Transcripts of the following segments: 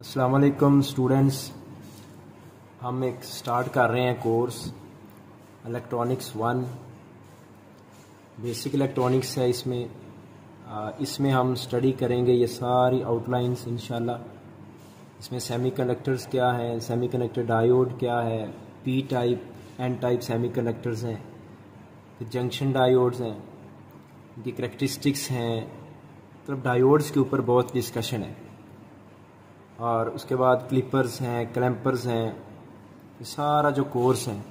असलकम स्टूडेंट्स हम एक स्टार्ट कर रहे हैं course electronics one basic electronics है इसमें। इसमें हम स्टडी करेंगे ये सारी आउटलाइंस इनशाला इसमें सेमीकंडक्टर्स क्या है सेमीकंडक्टर डायोड क्या है P type N type semiconductors हैं। फिर जंक्शन डायोड्स हैं। इनकी करेक्टरिस्टिक्स हैं। मतलब डायोड्स के ऊपर बहुत डिस्कशन है। और उसके बाद क्लिपर्स हैं क्लैम्पर्स हैं सारा जो कोर्स है,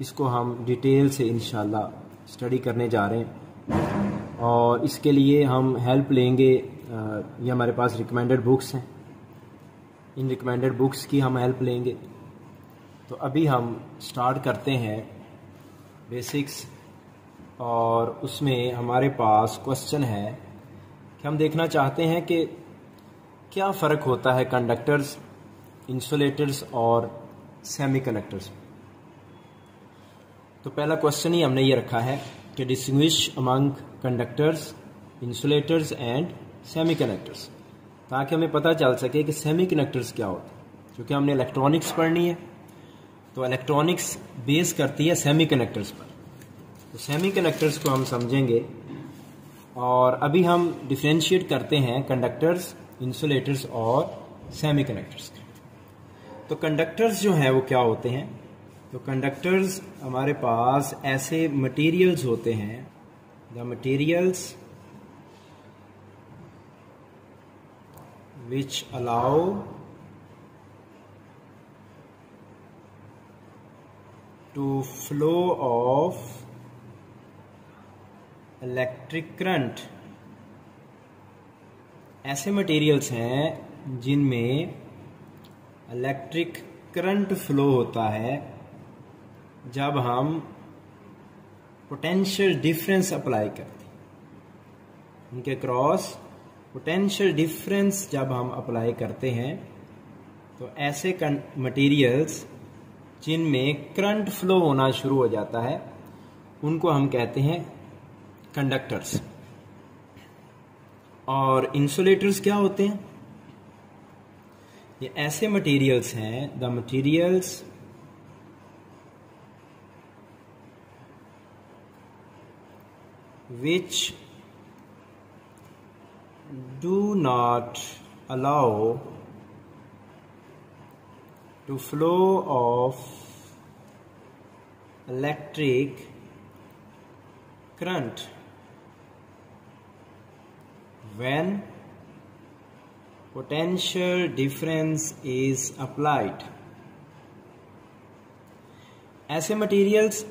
इसको हम डिटेल से इन स्टडी करने जा रहे हैं। और इसके लिए हम हेल्प लेंगे ये हमारे पास रिकमेंडेड बुक्स हैं। इन रिकमेंडेड बुक्स की हम हेल्प लेंगे। तो अभी हम स्टार्ट करते हैं बेसिक्स और उसमें हमारे पास क्वेश्चन है कि हम देखना चाहते हैं कि क्या फ़र्क होता है कंडक्टर्स इंसुलेटर्स और सेमीकंडक्टर्स तो पहला क्वेश्चन ही हमने ये रखा है कि distinguish among conductors insulators and semiconductors ताकि हमें पता चल सके कि सेमीकंडक्टर्स क्या होते हैं। क्योंकि हमने इलेक्ट्रॉनिक्स पढ़नी है तो इलेक्ट्रॉनिक्स बेस करती है सेमीकंडक्टर्स पर। तो सेमीकंडक्टर्स को हम समझेंगे और अभी हम डिफ्रेंशिएट करते हैं कंडक्टर्स इंसुलेटर्स और सेमीकंडक्टर्स तो कंडक्टर्स जो हैं, वो क्या होते हैं? तो कंडक्टर्स हमारे पास ऐसे मटेरियल्स होते हैं। The materials which allow to flow of electric current ऐसे मटेरियल्स हैं जिनमें इलेक्ट्रिक करंट फ्लो होता है, जब हम पोटेंशियल डिफरेंस अप्लाई करते हैं। उनके क्रॉस पोटेंशियल डिफरेंस जब हम अप्लाई करते हैं तो ऐसे मटेरियल्स जिनमें करंट फ्लो होना शुरू हो जाता है, उनको हम कहते हैं कंडक्टर्स और इंसुलेटर्स क्या होते हैं? ये ऐसे मटेरियल्स हैं the materials which do not allow to flow of electric current when potential difference is applied. ऐसे मटेरियल्स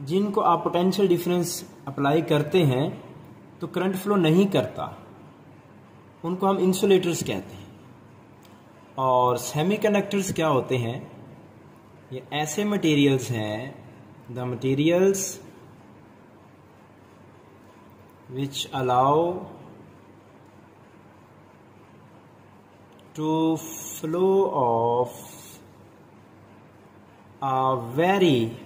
जिनको आप पोटेंशियल डिफरेंस अप्लाई करते हैं तो करंट फ्लो नहीं करता। उनको हम इंसुलेटर्स कहते हैं। और सेमीकंडक्टर्स क्या होते हैं? ये ऐसे मटेरियल्स हैं the materials which allow to flow of a very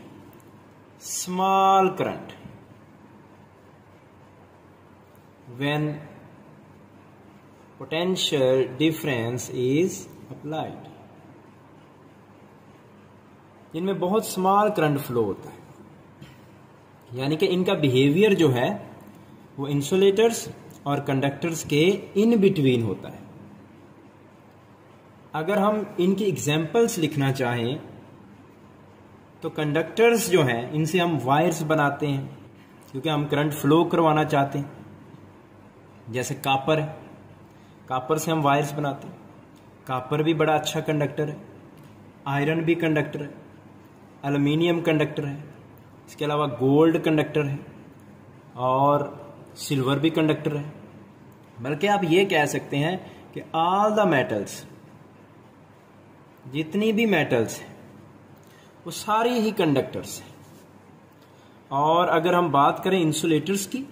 small current when potential difference is applied इनमें बहुत स्मॉल करंट फ्लो होता है यानी कि इनका बिहेवियर जो है वो इंसुलेटर्स और कंडक्टर्स के इन बिटवीन होता है। अगर हम इनकी एग्जाम्पल्स लिखना चाहें तो कंडक्टर्स जो हैं, इनसे हम वायर्स बनाते हैं, क्योंकि हम करंट फ्लो करवाना चाहते हैं। जैसे कापर है। कापर से हम वायर्स बनाते हैं। कापर भी बड़ा अच्छा कंडक्टर है। आयरन भी कंडक्टर है। एल्यूमिनियम कंडक्टर है। इसके अलावा गोल्ड कंडक्टर है। और सिल्वर भी कंडक्टर है। बल्कि आप ये कह सकते हैं कि ऑल द मेटल्स जितनी भी मेटल्स हैं, वो सारी ही कंडक्टर्स हैं। और अगर हम बात करें इंसुलेटर्स की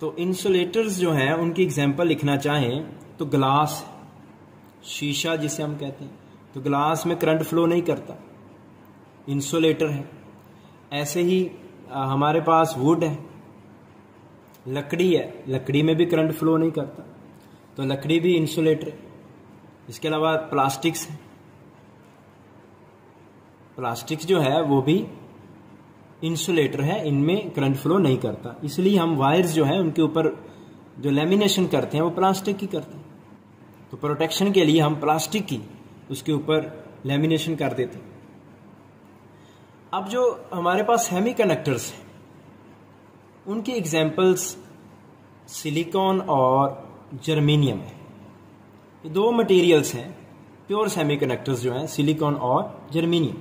तो इंसुलेटर्स जो हैं, उनकी एग्जांपल लिखना चाहें तो ग्लास शीशा जिसे हम कहते हैं तो ग्लास में करंट फ्लो नहीं करता। इंसुलेटर है। ऐसे ही हमारे पास वुड है। लकड़ी है, लकड़ी में भी करंट फ्लो नहीं करता। तो लकड़ी भी इंसुलेटर है। इसके अलावा प्लास्टिक्स है। प्लास्टिक्स जो है, वो भी इंसुलेटर है, इनमें करंट फ्लो नहीं करता। इसलिए हम वायर्स जो है, उनके ऊपर जो लेमिनेशन करते हैं, वो प्लास्टिक की करते हैं। तो प्रोटेक्शन के लिए हम प्लास्टिक की, उसके ऊपर लेमिनेशन कर देते हैं। अब जो हमारे पास सेमी कंडक्टर्स हैं उनकी एग्जाम्पल्स सिलिकॉन और जर्मीनियम है। ये दो मटेरियल्स हैं प्योर सेमीकंडक्टर्स जो हैं सिलिकॉन और जर्मीनियम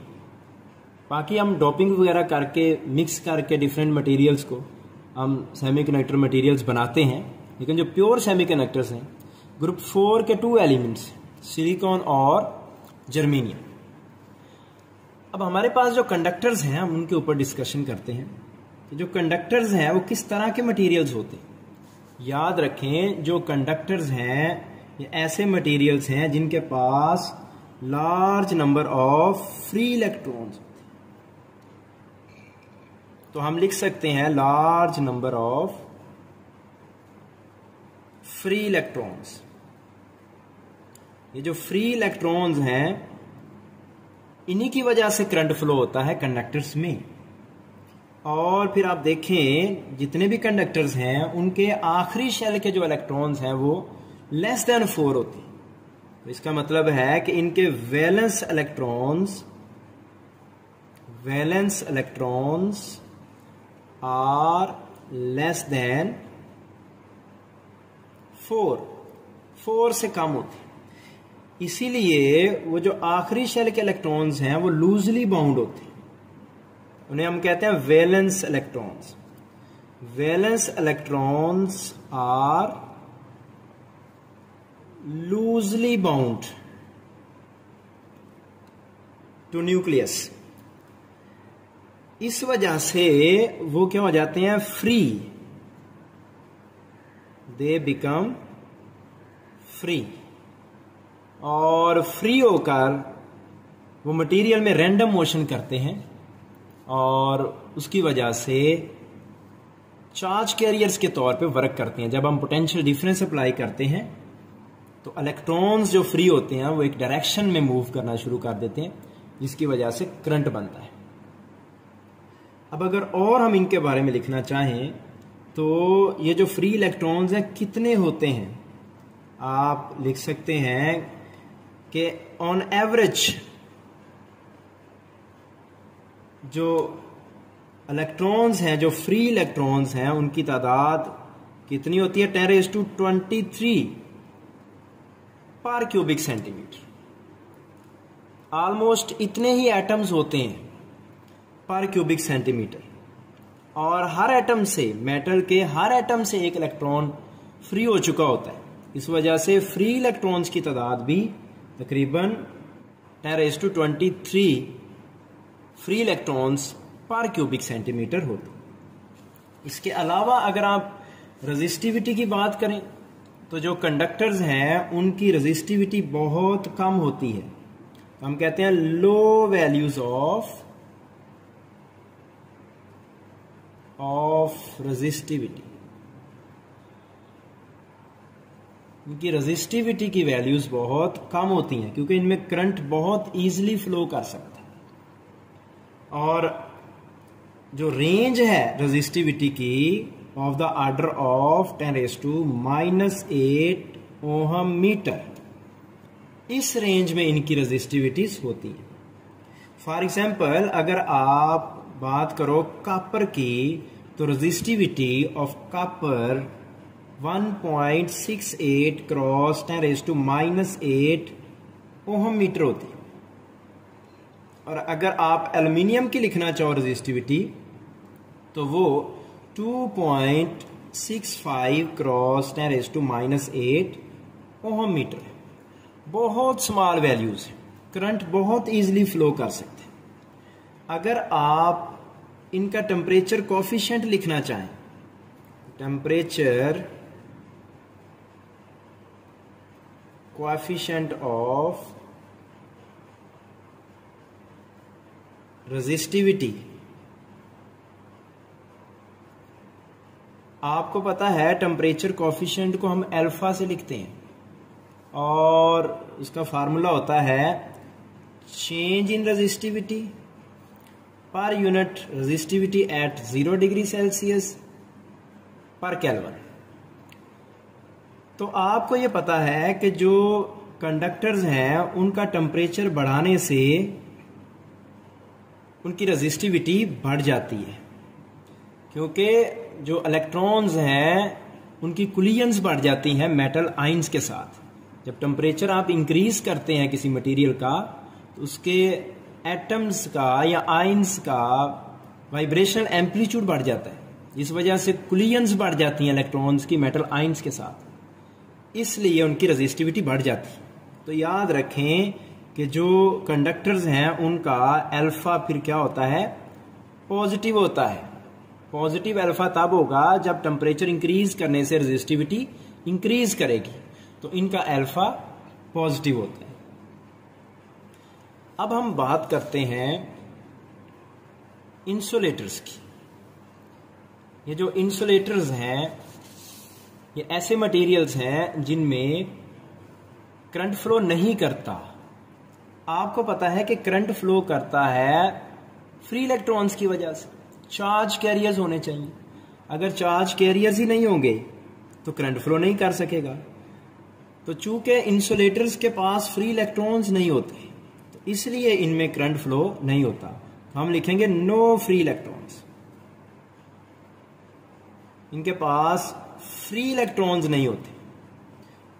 बाकी हम डॉपिंग वगैरह करके मिक्स करके डिफरेंट मटेरियल्स को, हम सेमीकंडक्टर मटेरियल्स बनाते हैं। लेकिन जो प्योर सेमीकंडक्टर्स हैं ग्रुप फोर के टू एलिमेंट्स सिलिकॉन और जर्मीनियम अब हमारे पास जो कंडक्टर्स हैं, हम उनके ऊपर डिस्कशन करते हैं। कि जो कंडक्टर्स हैं, वो किस तरह के मटेरियल्स होते हैं? याद रखें, जो कंडक्टर्स हैं, ये ऐसे मटेरियल्स हैं जिनके पास large number of free electrons तो हम लिख सकते हैं large number of free electrons ये जो फ्री इलेक्ट्रॉन्स हैं, इन्हीं की वजह से करंट फ्लो होता है कंडक्टर्स में। और फिर आप देखें, जितने भी कंडक्टर्स हैं, उनके आखिरी शेल के जो इलेक्ट्रॉन्स हैं, वो लेस देन फोर होते हैं। तो इसका मतलब है कि इनके valence electrons valence electrons are less than four four से कम होते हैं। इसीलिए वो जो आखिरी शेल के इलेक्ट्रॉन्स हैं, वो लूजली बाउंड होते हैं। उन्हें हम कहते हैं valence electrons valence electrons are loosely bound to nucleus इस वजह से वो क्या हो जाते हैं? फ्री दे बिकम फ्री और फ्री होकर वो मटेरियल में रैंडम मोशन करते हैं। और उसकी वजह से चार्ज कैरियर्स के तौर पे वर्क करते हैं। जब हम पोटेंशियल डिफरेंस अप्लाई करते हैं तो इलेक्ट्रॉन्स जो फ्री होते हैं, वो एक डायरेक्शन में मूव करना शुरू कर देते हैं, जिसकी वजह से करंट बनता है। अब अगर और हम इनके बारे में लिखना चाहें तो ये जो फ्री इलेक्ट्रॉन्स हैं, कितने होते हैं? आप लिख सकते हैं कि ऑन एवरेज जो इलेक्ट्रॉन्स हैं, जो फ्री इलेक्ट्रॉन्स हैं, उनकी तादाद कितनी होती है? Ten raise to twenty three पर क्यूबिक सेंटीमीटर ऑलमोस्ट इतने ही एटम्स होते हैं पर क्यूबिक सेंटीमीटर और हर एटम से मेटल के हर एटम से एक इलेक्ट्रॉन फ्री हो चुका होता है। इस वजह से फ्री इलेक्ट्रॉन्स की तादाद भी तकरीबन ten raise to twenty three free electrons पर क्यूबिक सेंटीमीटर होते इसके अलावा अगर आप रजिस्टिविटी की बात करें तो जो कंडक्टर्स हैं, उनकी रजिस्टिविटी बहुत कम होती है। हम कहते हैं low values of of resistivity इनकी रजिस्टिविटी की वैल्यूज़ बहुत कम होती हैं, क्योंकि इनमें करंट बहुत इजीली फ्लो कर सकता और जो रेंज है रजिस्टिविटी की of the order of ten raise to minus eight ohm metre इस रेंज में इनकी रजिस्टिविटीज होती है। फॉर एग्ज़ाम्पल अगर आप बात करो कापर की तो resistivity of copper 1.68 cross ten raise to minus eight ohm metre होती है। और अगर आप एल्यूमिनियम की लिखना चाहो रजिस्टिविटी तो वो 2.65 cross ten raise to minus eight ohm metre बहुत स्मॉल वैल्यूज़ है। करंट बहुत इजीली फ्लो कर सकते हैं। अगर आप इनका टेम्परेचर कॉफिशियंट लिखना चाहें टेम्परेचर coefficient of resistivity. आपको पता है टेम्परेचर कॉफिशेंट को हम अल्फ़ा से लिखते हैं। और उसका फार्मूला होता है change in resistivity per unit resistivity at zero degree Celsius per kelvin तो आपको ये पता है कि जो कंडक्टर्स हैं, उनका टेम्परेचर बढ़ाने से उनकी रेजिस्टिविटी बढ़ जाती है। क्योंकि जो इलेक्ट्रॉन्स हैं, उनकी कुलियंस बढ़ जाती हैं मेटल आइंस के साथ। जब टेम्परेचर आप इंक्रीज करते हैं किसी मटेरियल का तो उसके एटम्स का या आइंस का वाइब्रेशनल एम्पलीट्यूड बढ़ जाता है। इस वजह से कुलियंस बढ़ जाती हैं इलेक्ट्रॉन्स की मेटल आइंस के साथ। इसलिए उनकी रेजिस्टिविटी बढ़ जाती है। तो याद रखें कि जो कंडक्टर्स हैं, उनका अल्फ़ा फिर क्या होता है? पॉजिटिव होता है। पॉजिटिव अल्फ़ा तब होगा जब टेम्परेचर इंक्रीज करने से रेजिस्टिविटी इंक्रीज करेगी। तो इनका अल्फ़ा पॉजिटिव होता है। अब हम बात करते हैं इंसुलेटर्स की। ये जो इंसुलेटर्स हैं, ये ऐसे मटेरियल्स हैं जिनमें करंट फ्लो नहीं करता। आपको पता है कि करंट फ्लो करता है फ्री इलेक्ट्रॉन्स की वजह से। चार्ज कैरियर्स होने चाहिए। अगर चार्ज कैरियर्स ही नहीं होंगे तो करंट फ्लो नहीं कर सकेगा। तो चूँकि इंसुलेटर्स के पास फ्री इलेक्ट्रॉन्स नहीं होते तो इसलिए इनमें करंट फ्लो नहीं होता। तो हम लिखेंगे नो फ्री इलेक्ट्रॉन्स। इनके पास फ्री इलेक्ट्रॉन्स नहीं होते।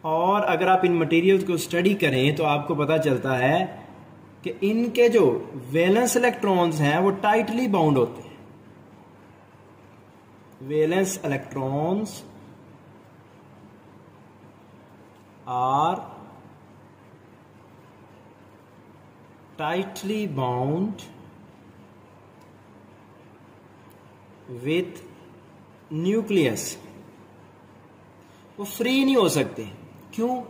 और अगर आप इन मटेरियल्स को स्टडी करें तो आपको पता चलता है कि इनके जो वैलेंस इलेक्ट्रॉन्स हैं, वो टाइटली बाउंड होते हैं। Valence electrons are tightly bound with nucleus वो फ्री नहीं हो सकते। क्यों?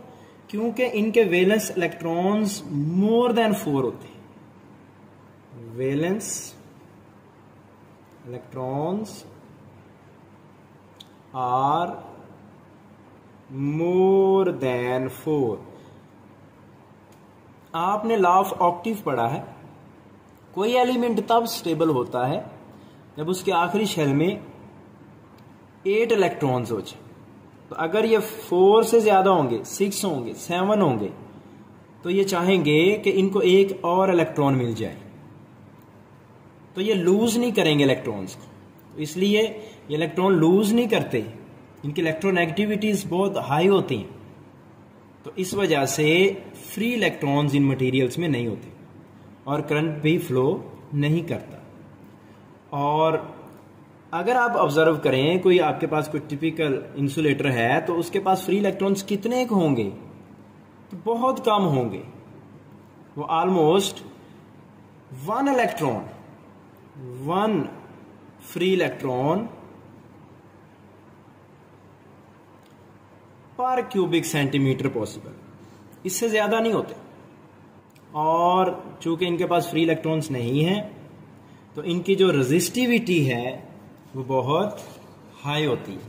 क्योंकि इनके valence electrons more than four होते हैं। Valence electrons are more than four आपने लॉ ऑफ़ ऑक्टिव पढ़ा है। कोई एलिमेंट तब स्टेबल होता है जब उसके आखिरी शेल में एट इलेक्ट्रॉन्स हो जाए। तो अगर ये फोर से ज़्यादा होंगे, सिक्स होंगे, सेवन होंगे तो ये चाहेंगे कि इनको एक और इलेक्ट्रॉन मिल जाए। तो ये लूज नहीं करेंगे इलेक्ट्रॉन्स को। तो इसलिए ये इलेक्ट्रॉन लूज नहीं करते। इनकी इलेक्ट्रोनेगेटिविटीज बहुत हाई होती हैं। तो इस वजह से फ्री इलेक्ट्रॉन्स इन मटेरियल्स में नहीं होते। और करंट भी फ्लो नहीं करता। और अगर आप ऑब्ज़र्व करें, कोई आपके पास कोई टिपिकल इंसुलेटर है तो उसके पास फ्री इलेक्ट्रॉन्स कितने होंगे? तो बहुत कम होंगे। वो almost one electron one free electron per cubic centimetre possible इससे ज़्यादा नहीं होते। और चूँकि इनके पास फ्री इलेक्ट्रॉन्स नहीं है तो इनकी जो रेजिस्टिविटी है वो बहुत हाई होती है।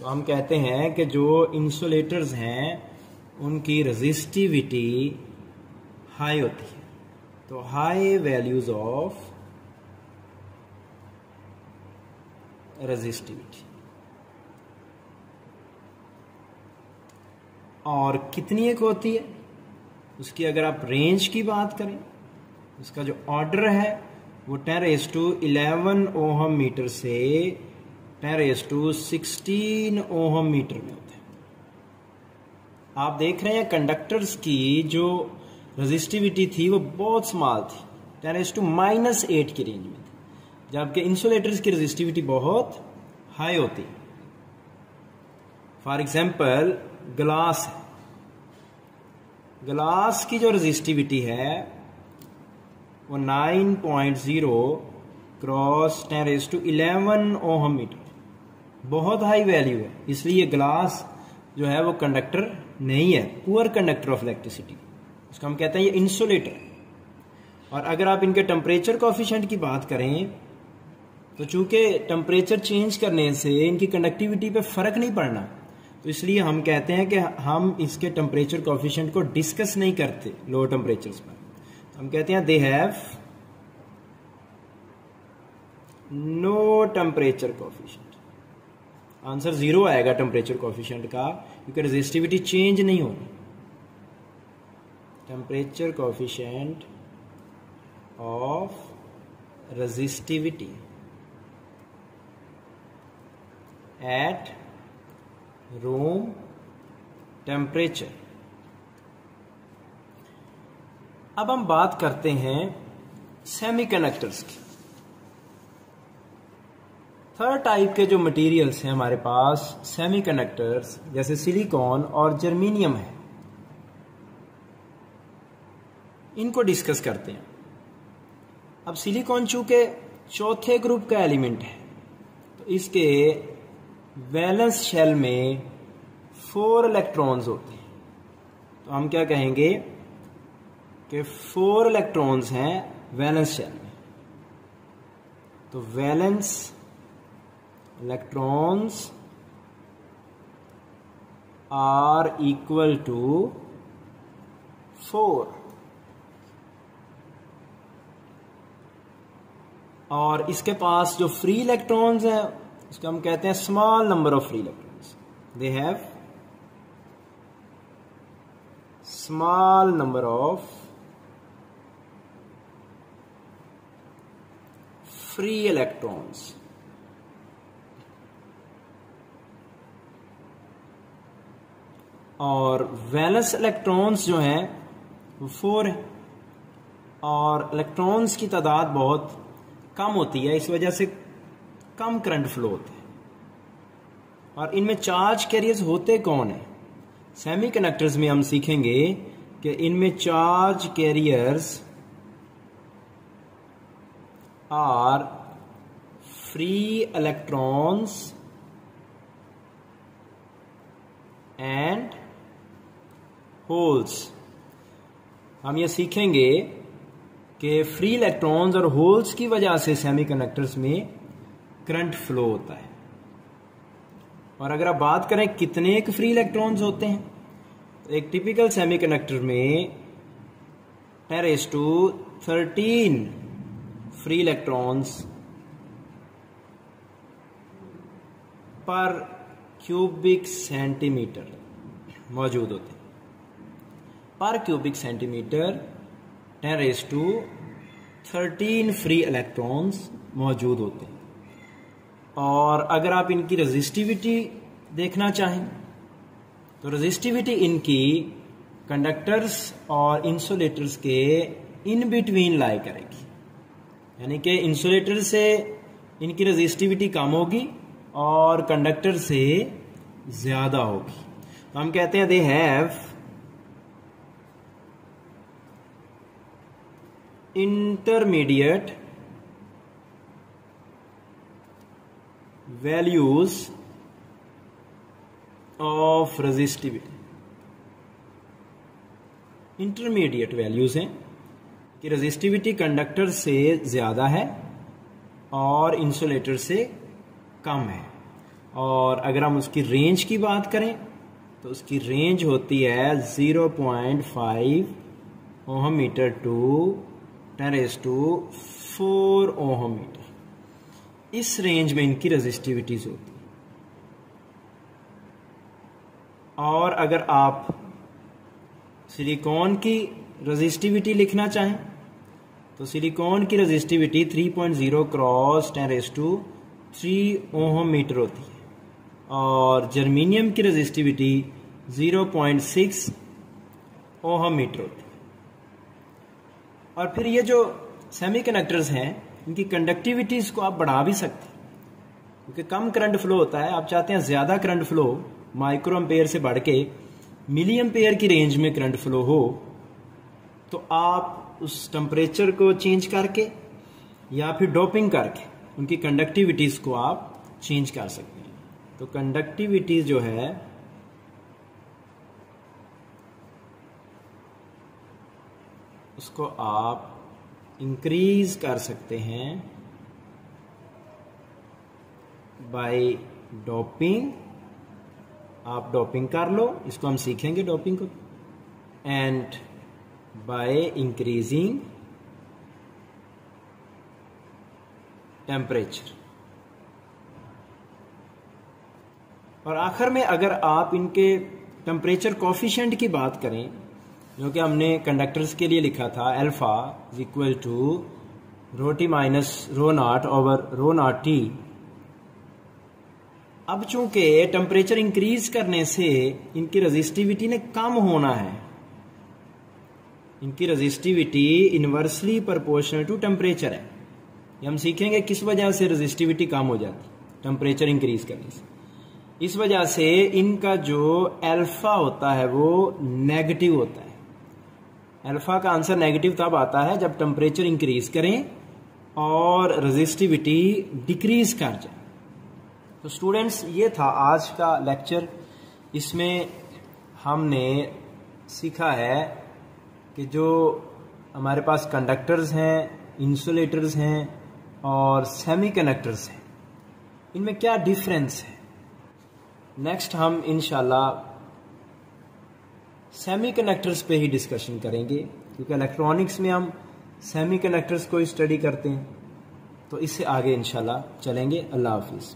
तो हम कहते हैं कि जो इंसुलेटर्स हैं, उनकी रजिस्टिविटी हाई होती है। तो हाई वैल्यूज़ ऑफ़ रजिस्टिविटी और कितनी एक होती है? उसकी अगर आप रेंज की बात करें, उसका जो ऑर्डर है वो ten raise to eleven ohm metre से ten raise to sixteen ohm metre में होते हैं। आप देख रहे हैं कंडक्टर्स की जो रजिस्टिविटी थी, वो बहुत स्मॉल थी। Ten raise to minus eight की रेंज में थी। जबकि इंसुलेटर्स की रजिस्टिविटी बहुत हाई होती फॉर एग्ज़ाम्पल ग्लास ग्लास की जो रजिस्टिविटी है वो 9.0 cross ten raise to eleven ohm metre बहुत हाई वैल्यू है। इसलिए ग्लास जो है वो कंडक्टर नहीं है। पुअर कंडक्टर ऑफ़ इलेक्ट्रिसिटी उसको हम कहते हैं ये इंसुलेटर और अगर आप इनके टेम्परेचर कॉफिशेंट की बात करें तो चूँकि टेम्परेचर चेंज करने से इनकी कंडक्टिविटी पे फ़र्क नहीं पड़ना तो इसलिए हम कहते हैं कि हम इसके टेम्परेचर कॉफिशेंट को डिस्कस नहीं करते लो टेम्परेचर पर। हम कहते हैं they have no temperature coefficient answer zero आएगा टेम्परेचर कॉफिशेंट का, क्योंकि रेजिस्टिविटी चेंज नहीं होगी। Temperature coefficient of resistivity at room temperature. अब हम बात करते हैं सेमीकंडक्टर्स की। थर्ड टाइप के जो मटेरियल्स हैं हमारे पास सेमीकंडक्टर्स जैसे सिलिकॉन और जर्मीनियम है। इनको डिस्कस करते हैं। अब सिलिकॉन चूँकि चौथे ग्रुप का एलिमेंट है तो इसके वैलेंस शेल में फोर इलेक्ट्रॉन्स होते हैं। तो हम क्या कहेंगे? कि फोर इलेक्ट्रॉन्स हैं वैलेंस शेल में। तो valence, electrons are equal to four. और इसके पास जो फ्री इलेक्ट्रॉन्स हैं उसको हम कहते हैं small number of free electrons they have small number of free electrons और वैलेंस इलेक्ट्रॉन्स जो हैं, वो फोर और इलेक्ट्रॉन्स की तादाद बहुत कम होती है, इस वजह से कम करंट फ्लो होते हैं। और इनमें चार्ज कैरियर्स होते कौन है? सेमी कंडक्टर्स में हम सीखेंगे कि इनमें charge carriers are free electrons and holes हम ये सीखेंगे कि फ्री इलेक्ट्रॉन्स और होल्स की वजह से सेमीकंडक्टर्स में करंट फ्लो होता है। और अगर आप बात करें कितने एक फ्री इलेक्ट्रॉन्स होते हैं तो एक टिपिकल सेमीकंडक्टर में ten raise to thirteen free electrons per cubic centimetre मौजूद होते हैं। Per cubic centimetre ten raise to thirteen free electrons मौजूद होते हैं। और अगर आप इनकी रजिस्टिविटी देखना चाहें तो रजिस्टिविटी इनकी कंडक्टर्स और इंसुलेटर्स के इन बिटवीन लाई करेगी। यानी कि इंसुलेटर से इनकी रजिस्टिविटी कम होगी और कंडक्टर से ज़्यादा होगी। तो हम कहते हैं they have intermediate values of resistivity intermediate values हैं। कि रजिस्टिविटी कंडक्टर से ज़्यादा है और इंसुलेटर से कम है। और अगर हम उसकी रेंज की बात करें तो उसकी रेंज होती है 0.5 ohm metre to ten raise to four ohm metre. इस रेंज में इनकी रजिस्टिविटीज होती है। और अगर आप सिलिकॉन की रजिस्टिविटी लिखना चाहें तो सिलिकॉन की resistivity 3.0 cross ten raise to three ohm metre होती है। और जर्मीनियम की रजिस्टिविटी 0.6 ओहम मीटर होती है। और फिर ये जो सेमीकंडक्टर्स हैं, इनकी कंडक्टिविटीज को आप बढ़ा भी सकते हैं। क्योंकि कम करंट फ्लो होता है, आप चाहते हैं ज़्यादा करंट फ्लो माइक्रो एम्पेयर से बढ़ के मिली एम्पेयर की रेंज में करंट फ्लो हो तो आप उस टेम्परेचर को चेंज करके या फिर डोपिंग करके उनकी कंडक्टिविटीज को आप चेंज कर सकते हैं। तो कंडक्टिविटीज जो है, उसको आप इंक्रीज कर सकते हैं बाय डोपिंग आप डोपिंग कर लो, इसको हम सीखेंगे डॉपिंग को। एंड बाय इंक्रीजिंग टेम्परेचर और आखिर में अगर आप इनके टेम्परेचर कॉफिशेंट की बात करें, जो कि हमने कंडक्टर्स के लिए लिखा था alpha is equal to rho t minus rho naught over rho naught t अब चूँकि टेम्परेचर इंक्रीज करने से इनकी रजिस्टिविटी ने कम होना है इनकी resistivity inversely proportional to temperature है। ये हम सीखेंगे किस वजह से रजिस्टिविटी कम हो जाती है टेम्परेचर इंक्रीज करने से। इस वजह से इनका जो अल्फ़ा होता है, वो नेगेटिव होता है। अल्फ़ा का आंसर नेगेटिव तब आता है जब टेम्परेचर इंक्रीज करें और रजिस्टिविटी डिक्रीज कर जाए। तो स्टूडेंट्स ये था आज का लेक्चर इसमें हमने सीखा है कि जो हमारे पास कंडक्टर्स हैं इंसुलेटर्स हैं और सेमी कंडक्टर्स हैं, इनमें क्या डिफरेंस है? नेक्स्ट हम इनशाला सेमी कंडक्टर्स पे ही डिस्कशन करेंगे, क्योंकि इलेक्ट्रॉनिक्स में हम सेमी कंडक्टर्स को स्टडी करते हैं। तो इससे आगे इनशाला चलेंगे। अल्लाह हाफिज़।